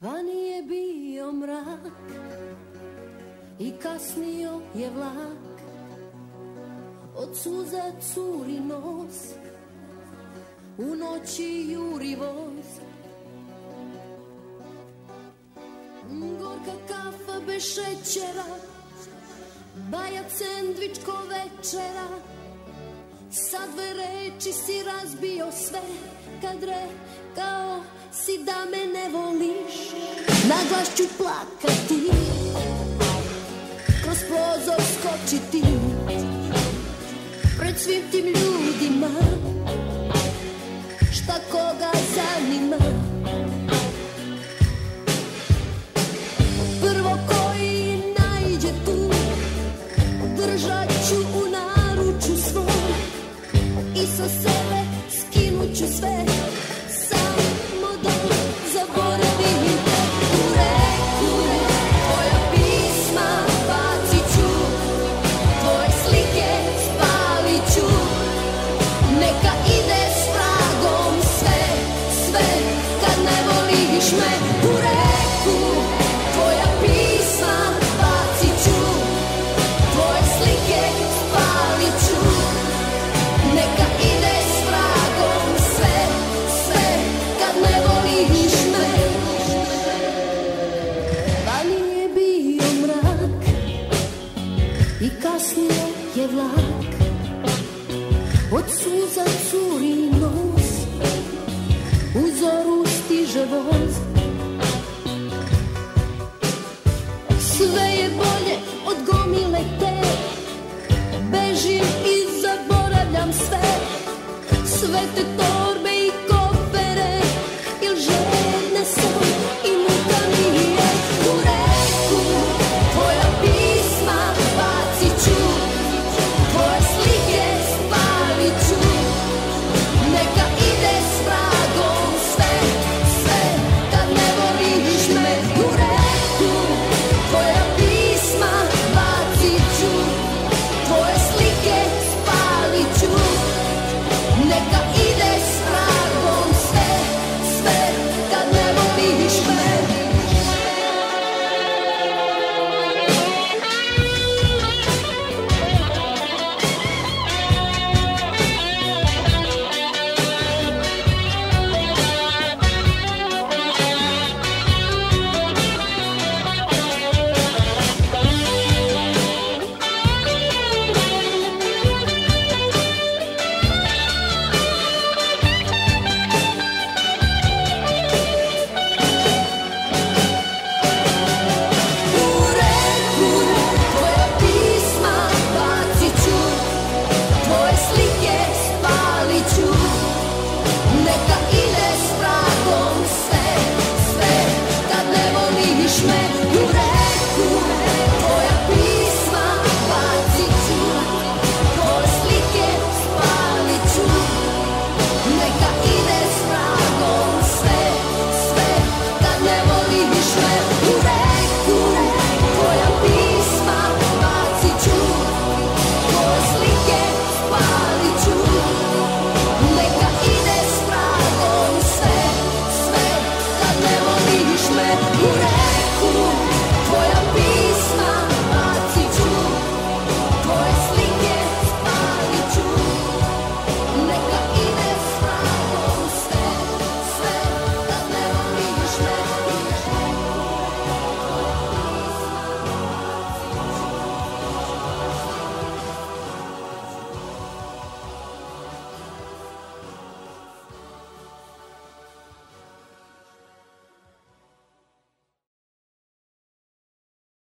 Vani je bio mrak i kasnio je vlak. Od suza curi nos, u noći juri voz. Gorka kafa bez šećera, baja sendvič večera Sa dve reči si razbio sve kad rekao si da me ne voliš. Na glas ću plakati Kroz prozor skočiti. Pred svim tim ljudima skinut ću Od suza curi nos U zoru stiže voz